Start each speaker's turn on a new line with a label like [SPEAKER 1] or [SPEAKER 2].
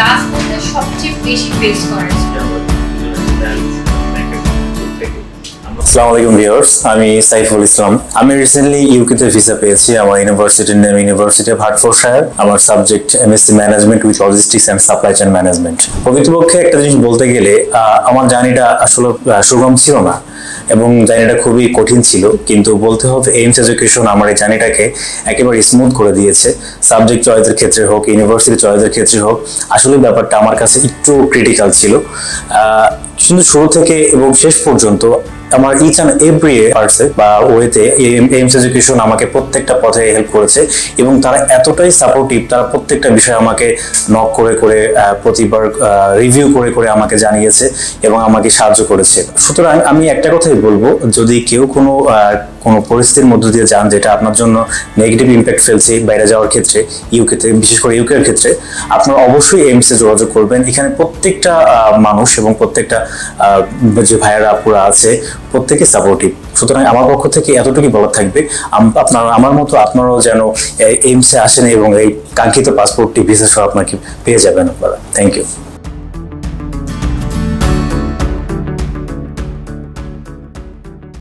[SPEAKER 1] Last মধ্যে সবচেয়ে বেশি ফেস করেন
[SPEAKER 2] আসসালামু আলাইকুম ভিউয়ার্স আমি সাইফুল ইসলাম। আমি রিসেন্টলি ইউকেতে ভিসা পেয়েছি, আমার ইউনিভার্সিটির নেম ইউনিভার্সিটি অফ হার্টফোর্ডশায়ার আমার subject MSc management with logistics and supply chain management প্রকৃতপক্ষে একটা জিনিস বলতে গেলে আমার জার্নিটা আসলে সুগম ছিল না। এবং জার্নিটা খুবই কঠিন ছিল, কিন্তু বলতে হবে এইমস এডুকেশন আমার এই জার্নিটাকে একেবারে স্মুথ করে দিয়েছে। সাবজেক্ট চয়েসের ক্ষেত্রে হোক ইউনিভার্সিটি চয়েসের ক্ষেত্রে হোক, আসলে ব্যাপারটা আমার কাছে একটু ক্রিটিক্যাল ছিল। কিন্তু শুরু থেকে এবং শেষ পর্যন্ত আমার ইচ অ্যান্ড এভরি পার্সে বা ওয়েতে এইমস এডুকেশন আমাকে প্রত্যেকটা পথে হেল্প করেছে এবং তারা এতটাই সাপোর্টিভ তারা প্রত্যেকটা বিষয়ে আমাকে নক করে করে প্রতিবার রিভিউ করে করে আমাকে জানিয়েছে এবং আমাকে সাহায্য করেছে। সুতরাং আমি একটা কথাই বলব, যদি কেউ কোনো কোনো পরিস্থিতির মধ্য দিয়ে যান যেটা আপনার জন্য নেগেটিভ ইম্প্যাক্ট ফেলছে বাইরে যাওয়ার ক্ষেত্রে ইউকেতে বিশেষ করে ইউকের ক্ষেত্রে, আপনারা অবশ্যই এইমস যোগাযোগ করবেন। এখানে প্রত্যেকটা মানুষ এবং প্রত্যেকটা যে ভাইয়েরা আপুরা আছে, প্রত্যেকে সাপোর্টিভ সুতরাং আমার পক্ষ থেকে এতটুকুই বলার থাকবে আপনার, আমার মতো আপনারাও যেন এইমসে আসেন এবং এই কাঙ্ক্ষিত পাসপোর্টটি ভিসা সহ আপনাকে পেয়ে যাবেন আপনারা। Thank you